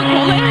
Chocolate.